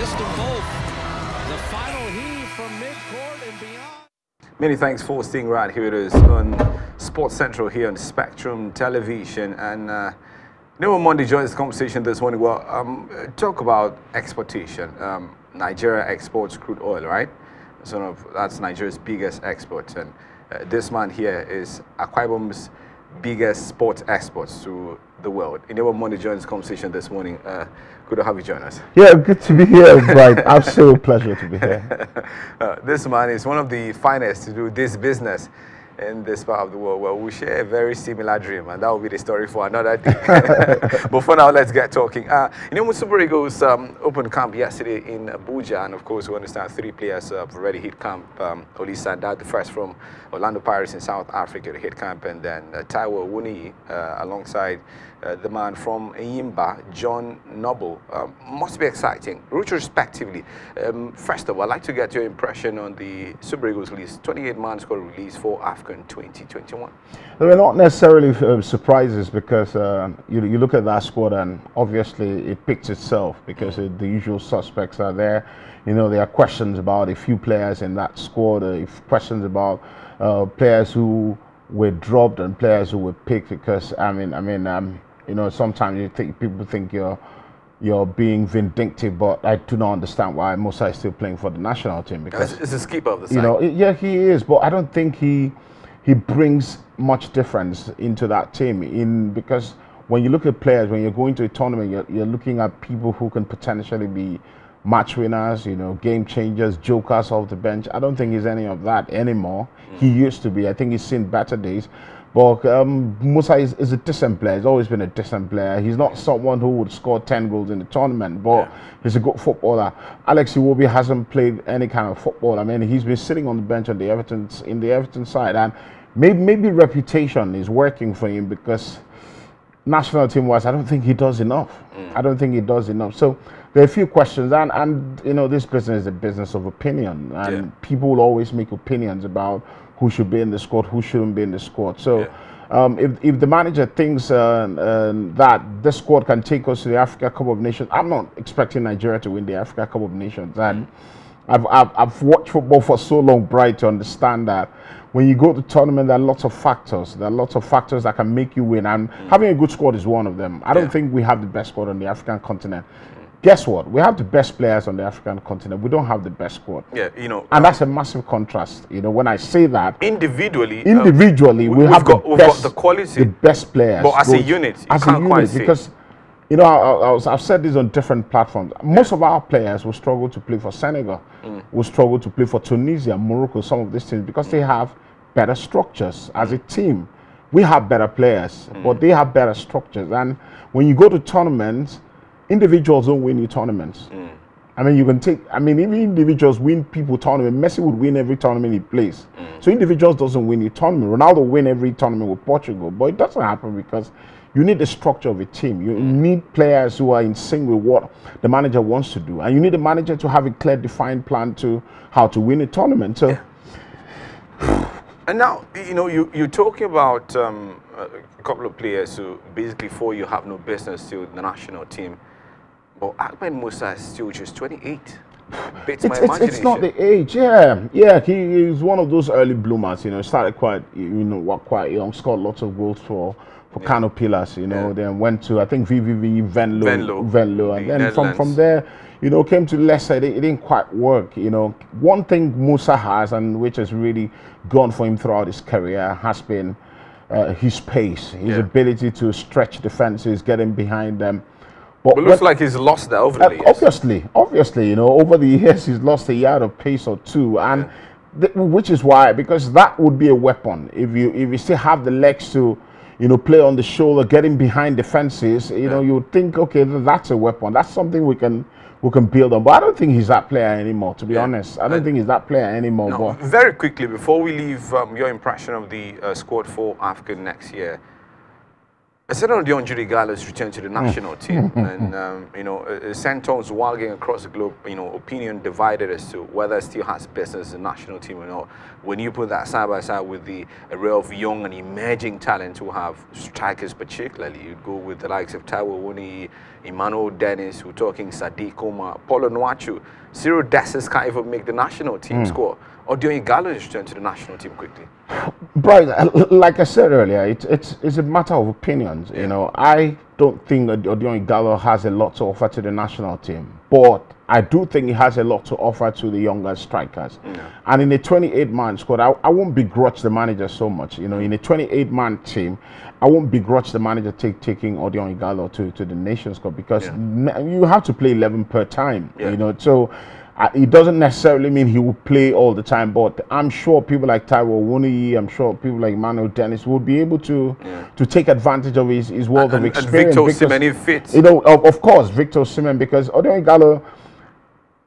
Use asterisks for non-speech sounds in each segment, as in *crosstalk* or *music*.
Missed them both. The final heave from midcourt and beyond. Many thanks for staying right here with us on Sports Central here on Spectrum Television. And uh, you Monday joins the conversation this morning. Well, um, talk about exportation. Um, Nigeria exports crude oil, right? Sort of that's Nigeria's biggest export, and uh, this man here is Akwa biggest sports exports to the world. In Monday joins the conversation this morning. Uh, good to have you join us. Yeah, good to be here, Bright. Absolute pleasure to be here. *laughs* uh, this man is one of the finest to do this business in this part of the world. Well, we share a very similar dream, and that will be the story for another day. *laughs* but for now, let's get talking. Uh, you know, Super Eagles um, opened camp yesterday in Abuja, and of course, we understand three players have already hit camp. Um, Olisa Ndah, the first from Orlando Pirates in South Africa, to hit camp, and then uh, Taiwo Wuni uh, alongside uh, the man from Enyimba, John Noble. Um, must be exciting. Retrospectively, um, first of all, I'd like to get your impression on the Super Eagles list, 28 man squad release for AFCON 2021. They were not necessarily uh, surprises because uh, you, you look at that squad and obviously it picks itself because it, the usual suspects are there. You know, there are questions about a few players in that squad, uh, questions about uh, players who were dropped and players who were picked because, I mean, I mean, um, you know, sometimes you think people think you're you're being vindictive, but I do not understand why Musa is still playing for the national team because it's a skipper of the side. You know, yeah, he is, but I don't think he he brings much difference into that team. In because when you look at players, when you're going to a tournament, you're, you're looking at people who can potentially be match winners, you know, game changers, jokers off the bench. I don't think he's any of that anymore. Mm. He used to be. I think he's seen better days. But um, Musa is, is, a decent player. He's always been a decent player. He's not someone who would score 10 goals in the tournament, but yeah. he's a good footballer. Alex Iwobi hasn't played any kind of football. I mean, he's been sitting on the bench on the Everton, in the Everton side, and maybe, maybe reputation is working for him because national team wise, I don't think he does enough. Mm. I don't think he does enough. So there are a few questions, and, and you know, this business is a business of opinion, and yeah. people will always make opinions about who should be in the squad, who shouldn't be in the squad. So. Yeah. Um, if, if the manager thinks uh, uh, that this squad can take us to the Africa Cup of Nations, I'm not expecting Nigeria to win the Africa Cup of Nations. And I've, I've, I've watched football for so long, Bright, to understand that when you go to tournament, there are lots of factors. There are lots of factors that can make you win, and mm. having a good squad is one of them. I don't think we have the best squad on the African continent guess what? We have the best players on the African continent. We don't have the best squad. Yeah, you know, and that's a massive contrast. You know, when I say that individually, individually, um, we, have got, the best, the quality, the best players. But as a unit, as a unit, because you know, I, I have said this on different platforms. Most yeah. of our players will struggle to play for Senegal, mm. will struggle to play for Tunisia, Morocco, some of these teams because mm. they have better structures as a team. We have better players, mm. but they have better structures. And when you go to tournaments individuals don't win the tournaments. Mm. I mean, you can take. I mean, even individuals win people tournament. Messi would win every tournament he plays. Mm. So individuals doesn't win the tournament. Ronaldo win every tournament with Portugal, but it doesn't happen because you need the structure of a team. You mm. need players who are in sync with what the manager wants to do, and you need the manager to have a clear, defined plan to how to win a tournament. So. Yeah. *sighs* And now, you know, you, you're talking about um, a couple of players who basically for you have no business to the national team. But Ahmed Musa is still just 28. *sighs* It's, it's, it's, not the age, yeah, yeah. He is one of those early bloomers. You know, started quite, you know, quite young. Scored lots of goals for for yeah. Kano Pillars. You know, yeah. then went to I think VVV Venlo, Venlo, Venlo and the then from from there, you know, came to Leicester. It, it, didn't quite work. You know, one thing Musa has, and which has really gone for him throughout his career, has been uh, his pace, his yeah. ability to stretch defenses, getting behind them but, but looks like he's lost that over the uh, years. Obviously, obviously, you know, over the years he's lost a yard of pace or two, and yeah. which is why because that would be a weapon if you if you still have the legs to, you know, play on the shoulder, getting behind defenses. You yeah. know, you would think, okay, that's a weapon. That's something we can we can build on. But I don't think he's that player anymore. To be yeah. honest, I don't think he's that player anymore. No, very quickly before we leave, um, your impression of the uh, squad for AFCON next year Asano Dion Gallo's return to the national team, and um, you know, uh, Santon's wagging across the globe. You know, opinion divided as to whether it still has business in the national team or not. When you put that side by side with the array of young and emerging talent who have strikers, particularly, you'd go with the likes of Taiwo Awoniyi, Emmanuel Dennis, we're talking Sadiq Umar, Paulo Onuachu. Cyril Dessers can't even make the national team mm. score. Odion Ighalo's return to the national team quickly. Brian, like I said earlier, it's it's, it's a matter of opinions. You know, I don't think that Odion Ighalo has a lot to offer to the national team, but I do think he has a lot to offer to the younger strikers. Yeah. And in a 28-man squad, I, I won't begrudge the manager so much. You know, in a 28-man team, I won't begrudge the manager take, taking Odion Ighalo to, to the Nations Cup because yeah. you have to play 11 per time. Yeah. You know, so it doesn't necessarily mean he will play all the time, but I'm sure people like Taiwo Awoniyi, I'm sure people like Manuel Dennis will be able to yeah. to take advantage of his, his world and, of experience. And Victor Osimhen fits. You know, of, of course, Victor Osimhen, because Odion Ighalo,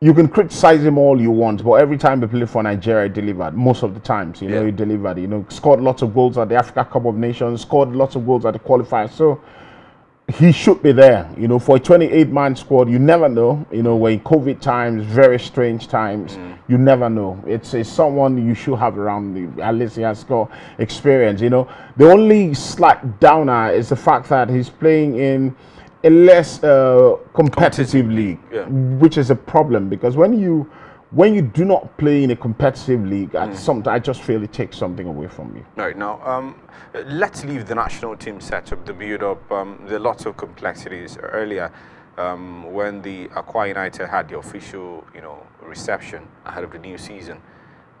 you can criticize him all you want, but every time he played for Nigeria, he delivered. Most of the times, you yeah. know, he delivered. You know, scored lots of goals at the Africa Cup of Nations, scored lots of goals at the qualifiers. So he should be there. You know, for a 28 man squad, you never know. You know, when COVID times, very strange times, mm. you never know. It's, it's someone you should have around you. At least he has got experience. You know, the only slight downer is the fact that he's playing in a less uh, competitive league, yeah. which is a problem because when you when you do not play in a competitive league, mm. some, I just feel it takes something away from you. Right now, um, let's leave the national team setup, the build up. Um, there are lots of complexities earlier. Um, when the Akwa United had the official, you know, reception ahead of the new season,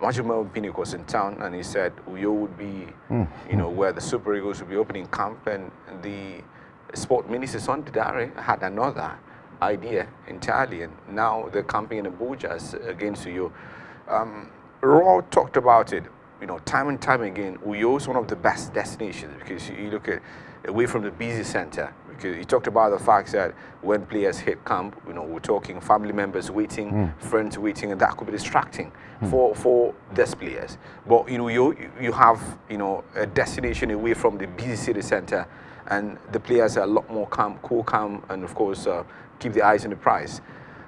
Amaju Pinnick was in town and he said Uyo would be, mm. you know, where the Super Eagles would be opening camp and the sport minister Dare had another idea entirely, and now they're camping in Abuja against Uyo. Um, Rohr talked about it, you know, time and time again. Uyo is one of the best destinations because you look at away from the busy center. Because he talked about the fact that when players hit camp, you know, we're talking family members waiting, mm. friends waiting, and that could be distracting mm. for for these players. But you know, you you have you know a destination away from the busy city center, and the players are a lot more calm, cool, calm, and of course. Uh, keep the eyes on the prize.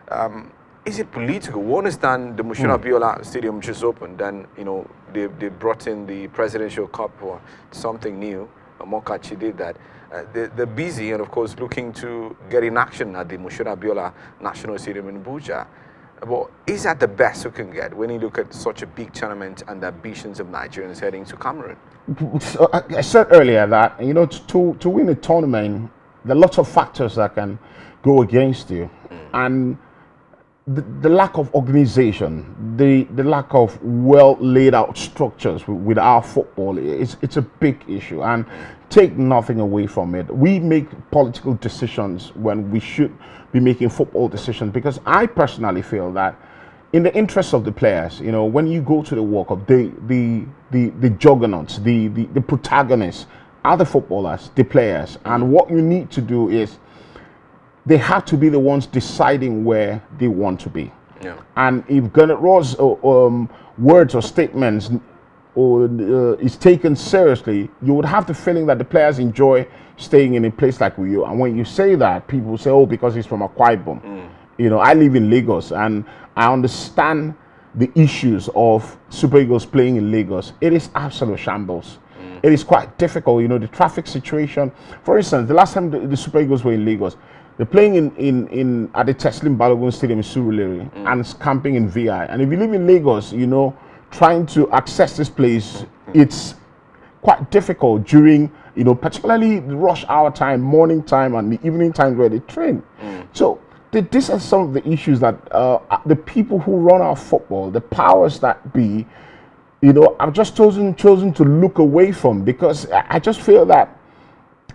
Um, is it political? We understand the Moshood Abiola Stadium just opened, then you know they, they brought in the presidential cup or something new. Mokachi did that. Uh, they, they're busy and of course looking to get in action at the Moshood Abiola National Stadium in Abuja. But is that the best we can get when you look at such a big tournament and the ambitions of Nigerians heading to Cameroon? So I said earlier that you know to to win a tournament, there are lots of factors that can go against you. And the, the, lack of organization, the, the lack of well laid out structures with, our football, it's, it's a big issue. And take nothing away from it. We make political decisions when we should be making football decisions because I personally feel that in the interest of the players, you know, when you go to the World Cup, the the the, the juggernauts, the, the, the protagonists are the footballers, the players. And what you need to do is they have to be the ones deciding where they want to be. Yeah. And if Gernot Rohr's uh, um, words or statements or, uh, is taken seriously, you would have the feeling that the players enjoy staying in a place like Uyo. And when you say that, people say, oh, because he's from Akwa Ibom. Mm. You know, I live in Lagos and I understand the issues of Super Eagles playing in Lagos. It is absolute shambles. Mm. It is quite difficult, you know, the traffic situation. For instance, the last time the, the Super Eagles were in Lagos, they're playing in, in, in at the Teslim Balogun Stadium in Surulere mm. and camping in VI. And if you live in Lagos, you know, trying to access this place, it's quite difficult during, you know, particularly the rush hour time, morning time, and the evening time where they train. Mm. So the, these are some of the issues that uh, the people who run our football, the powers that be, you know, I've just chosen chosen to look away from because I just feel that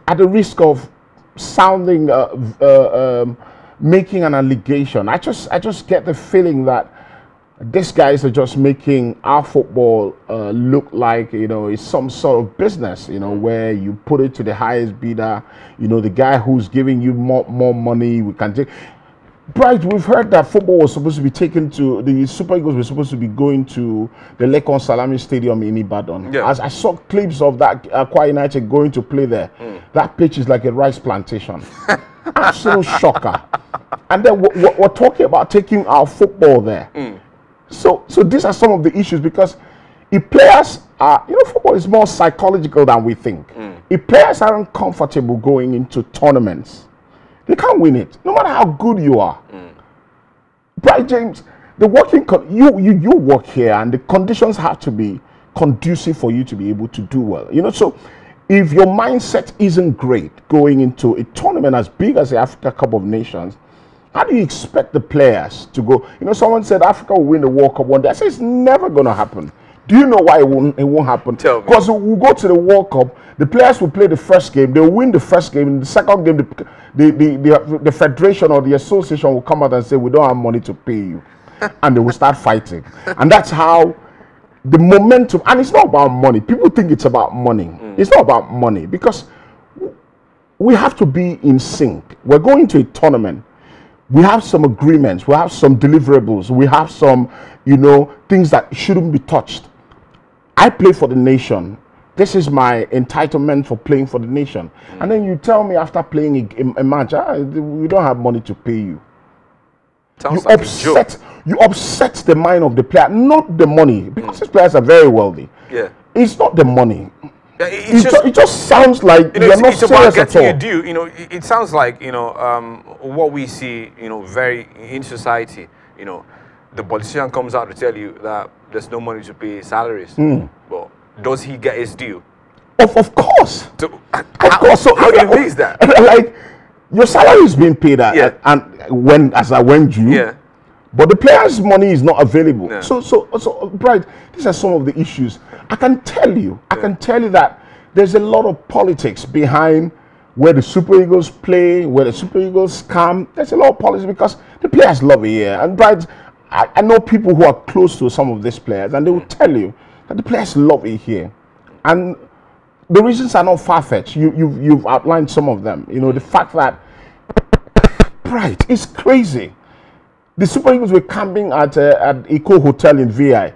at the risk of sounding, uh, uh, um, making an allegation. I just, I just get the feeling that these guys are just making our football uh, look like you know it's some sort of business you know where you put it to the highest bidder you know the guy who's giving you more more money we can take Bright, we've heard that football was supposed to be taken to the Super Eagles were supposed to be going to the Lekan Salami Stadium in Ibadan. Yeah. As I saw clips of that uh, Akwa United going to play there, mm. that pitch is like a rice plantation. *laughs* Absolute shocker. And then we're, we're- we're talking about taking our football there. Mm. So, so these are some of the issues because if players are, you know, football is more psychological than we think. Mm. If players aren't comfortable going into tournaments, they can't win it, no matter how good you are. Mm. Bright James, the working you you you work here, and the conditions have to be conducive for you to be able to do well. You know, so if your mindset isn't great going into a tournament as big as the Africa Cup of Nations, how do you expect the players to go? You know, someone said Africa will win the World Cup one day. I say it's never going to happen. Do you know why it won't, it won't happen? Tell me. Because we'll go to the World Cup, the players will play the first game, they'll win the first game, in the second game, the, the, the, the, the federation or the association will come out and say, We don't have money to pay you. *laughs* and they will start fighting. And that's how the momentum, and it's not about money. People think it's about money. Mm. It's not about money because we have to be in sync. We're going to a tournament. We have some agreements. We have some deliverables. We have some, you know, things that shouldn't be touched. I play for the nation. This is my entitlement for playing for the nation. And then you tell me after playing a, a- a match, ah, we don't have money to pay you. Sounds You like upset, you upset the mind of the player, not the money, because these players are very wealthy. Yeah. It's not the money. Yeah, it- just, just, it just sounds like you know, you're it's, not it's about getting your due. You know, it, it sounds like you know um, what we see. You know, very in society. You know, the politician comes out to tell you that there's no money to pay salaries. Hmm. Well, does he get his due? Of, of course. So, Of course. So how do you eh, fix that? Eh, eh, like your salary is being paid at, Yeah. and when as I went due. Yeah. But the player's money is not available. Yeah. So, so, so, Bright, these are some of the issues. I can tell you, I can tell you that there's a lot of politics behind where the Super Eagles play, where the Super Eagles come. There's a lot of politics because the players love it here. And Bright, I, I know people who are close to some of these players, and they will tell you that the players love it here. And the reasons are not far fetched. You, you've, you've outlined some of them. You know, the fact that, Bright, it's crazy. The Super Eagles were camping at uh, at Eco Hotel in VI.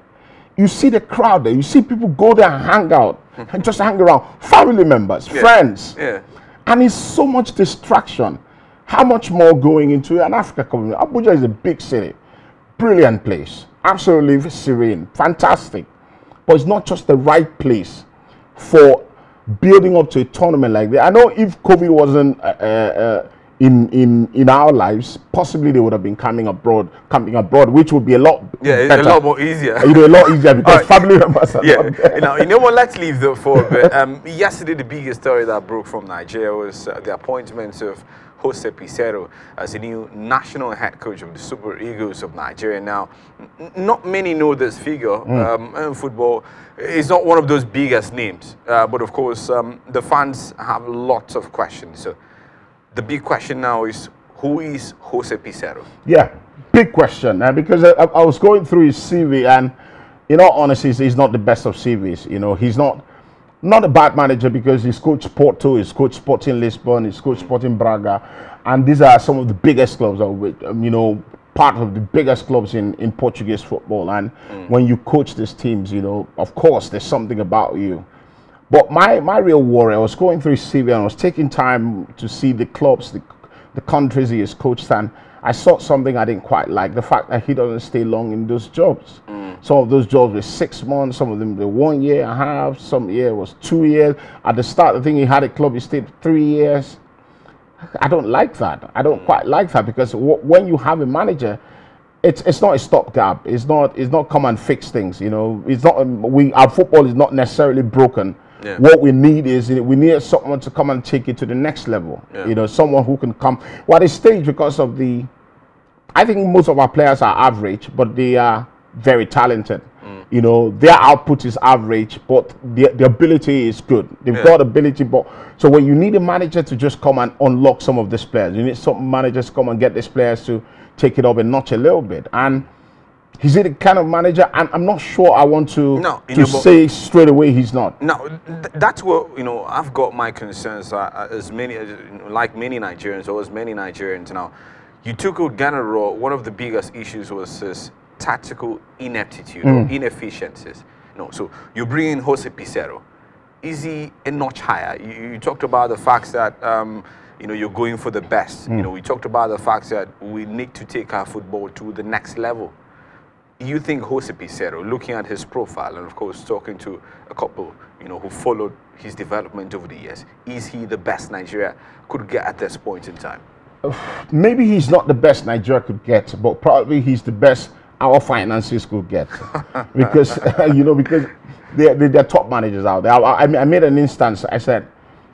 You see the crowd there. You see people go there and hang out and just hang around. Family members, friends. Yeah. And it's so much distraction. How much more going into an Africa community? Abuja is a big city, brilliant place, absolutely serene, fantastic. But it's not just the right place for building up to a tournament like that. I know if COVID wasn't uh, uh, uh, in in in our lives, possibly they would have been coming abroad, coming abroad, which would be a lot Yeah, better. a lot more easier. You know, a lot easier because Alright. family members are yeah, there. you know, what? Let's leave that for a bit. *laughs* Um, yesterday, the biggest story that broke from Nigeria was uh, the appointment of Jose Peseiro as the new national head coach of the Super Eagles of Nigeria. Now, not many know this figure um, in football. It's not one of those biggest names, uh, but of course, um, the fans have lots of questions. So, the big question now is, who is Jose Peseiro? Yeah, big question. Uh, because I, I was going through his CV, and in all honesty, he's- he's not the best of CVs. You know, he's not not a bad manager because he's coached Porto, he's coached Sporting Lisbon, he's coached Sporting Braga, and these are some of the biggest clubs. Um, you know, part of the biggest clubs in in Portuguese football. And when you coach these teams, you know, of course, there's something about you. But my, my real worry, I was going through CV and I was taking time to see the clubs, the, the countries he has coached, and I saw something I didn't quite like the fact that he doesn't stay long in those jobs. Some of those jobs were six months, some of them were one year and a half, some year was two years. At the start, I think he had a club, he stayed three years. I don't like that. I don't quite like that because when you have a manager, it's it's not a stopgap. It's not it's not come and fix things. You know, it's not um, we our football is not necessarily broken. Yeah. What we need is we need someone to come and take it to the next level. Yeah. You know, someone who can come. Well, at this stage, because of the, I think most of our players are average, but they are very talented. Mm. You know, their output is average, but the, the ability is good. They've Yeah. got ability, but so when you need a manager to just come and unlock some of these players, you need some managers to come and get these players to take it up a notch a little bit. And he's the kind of manager, and I'm not sure I want to No, to know, say straight away he's not. Now, th- that's what you know. I've got my concerns. Uh, uh, as many, as, like many Nigerians, or as many Nigerians now, you took out Gernot Rohr. One of the biggest issues was his tactical ineptitude or inefficiencies. No, so you bring in Jose Peseiro. Is he a notch higher? You, you talked about the fact that um, you know you're going for the best. You know, we talked about the fact that we need to take our football to the next level. You think Jose Peseiro, looking at his profile and of course talking to a couple, you know, who followed his development over the years, is he the best Nigeria could get at this point in time? *sighs* maybe he's not the best Nigeria could get, but probably he's the best our finances could get, *laughs* because *laughs* you know because they're, they're, they're top managers out there. I, I, I made an instance. I said,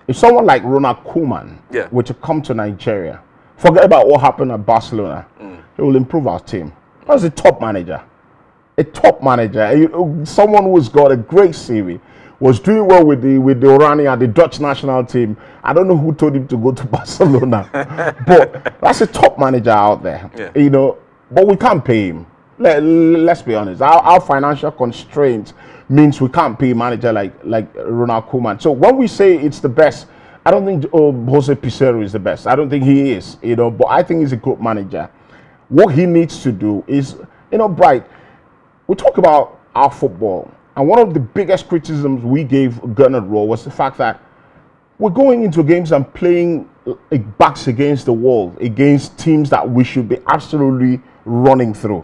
if someone like Ronald Koeman Yeah. were to come to Nigeria, forget about what happened at Barcelona, mm. he will improve our team. That's the top manager, a top manager, someone who's got a great CV. Was doing well with the with the Oranje, the Dutch national team. I don't know who told him to go to *laughs* Barcelona, but that's a top manager out there. Yeah. You know, but we can't pay him. Let, let's be honest. Our, our financial constraints means we can't pay a manager like like Ronald Koeman. So when we say it's the best, I don't think oh, Jose Peseiro is the best. I don't think he is. You know, but I think he's a good manager. What he needs to do is, you know, Bright. We talk about our football, and one of the biggest criticisms we gave Gernot Rohr was the fact that we're going into games and playing uh, backs against the wall against teams that we should be absolutely running through.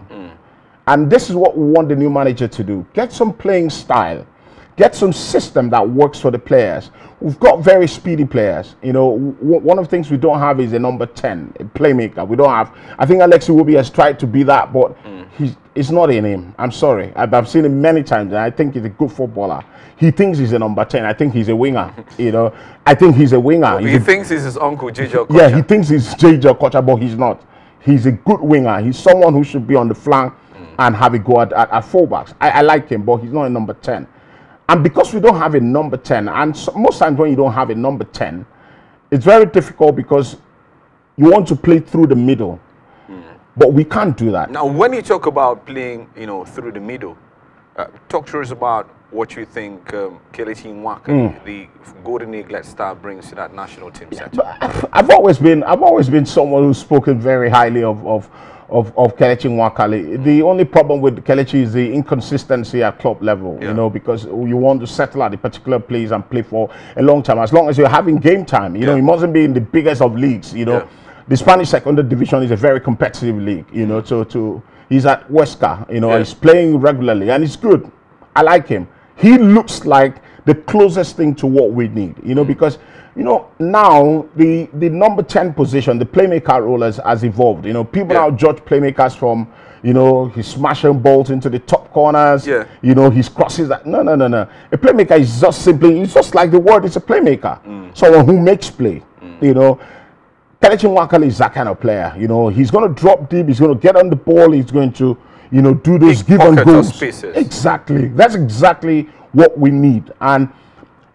And this is what we want the new manager to do get some playing style, get some system that works for the players. We've got very speedy players. You know, w- one of the things we don't have is a number 10, a playmaker. We don't have, I think Alex Iwobi has tried to be that, but he's, it's not in him. I'm sorry. I've, I've seen him many times, and I think he's a good footballer. He thinks he's a number 10. I think he's a winger. *laughs* you know, I think he's a winger. He's He a thinks he's his uncle, J.J. yeah, he thinks he's JJ Okocha, but he's not. He's a good winger. He's someone who should be on the flank mm. and have a go at, at, at fullbacks. I, I like him, but he's not a number 10. And because we don't have a number 10, and so, most times when you don't have a number 10, it's very difficult because you want to play through the middle. But we can't do that. Now, when you talk about playing, you know, through the middle, uh, talk to us about what you think um, Kelechi Nwaka, the Golden Eaglet star, brings to that national team setup. But I've always been I've always been someone who's spoken very highly of of of, of Kelechi Nwakali. The only problem with Kelechi is the inconsistency at club level, Yeah. you know, because you want to settle at a particular place and play for a long time. As long as you're having game time, you know, Yeah. you mustn't be in the biggest of leagues, you know. Yeah. The Spanish second division is a very competitive league, you know. So to he's at Huesca, you know, Yeah. he's playing regularly and it's good. I like him. He looks like the closest thing to what we need, you know, mm. because you know now the the number 10 position, the playmaker role has, has evolved. You know, people Yeah. now judge playmakers from you know his smashing balls into the top corners. Yeah. You know, his crosses that no no no no. A playmaker is just simply it's just like the word it's a playmaker. Mm. Someone who makes play. Mm. You know. Kelechi Nwakali is that kind of player. You know, he's going to drop deep. He's going to get on the ball. He's going to, you know, do those Big give and goes. Exactly. That's exactly what we need. And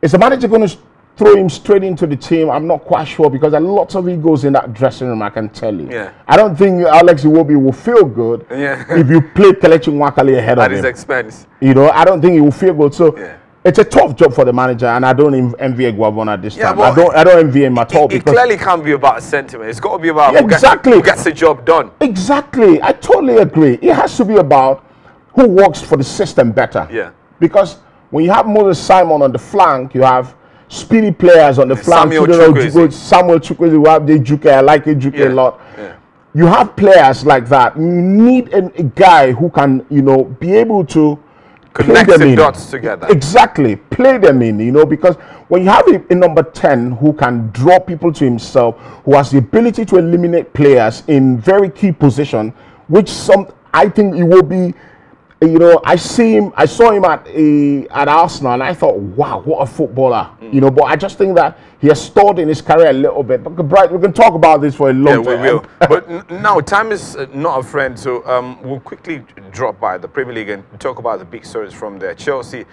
is the manager going to throw him straight into the team? I'm not quite sure because there are lots of egos in that dressing room. I can tell you. Yeah. I don't think Alex Iwobi will feel good Yeah. if you play Kelechi Nwakali ahead *laughs* At of his expense. You know, I don't think he will feel good. So. Yeah. It's a tough job for the manager, and I don't en- envy Eguavoen at this Yeah, time. I don't. I don't envy him at all It, it clearly can't be about sentiment. It's got to be about who, gets, Exactly. who gets the job done. Exactly. I totally agree. It has to be about who works for the system better. Yeah. Because when you have Moses Simon on the flank, you have speedy players on the flank. Samuel Chukwueze. Samuel Chukwueze, you have the Juke. I like Juke Yeah. a lot. Yeah. You have players like that. You need an, a guy who can, you know, be able to Connect the in. dots together. Exactly. Play them in, you know, because when you have a, a number 10 who can draw people to himself, who has the ability to eliminate players in very key position, which some I think it will be you know, I see him. I saw him at a, at Arsenal, and I thought, wow, what a footballer! You know, but I just think that he has stalled in his career a little bit. But Bright, we can talk about this for a long Yeah, we time. will. but *laughs* now time is uh, not a friend, so um, we'll quickly drop by the Premier League and talk about the big stories from there. Chelsea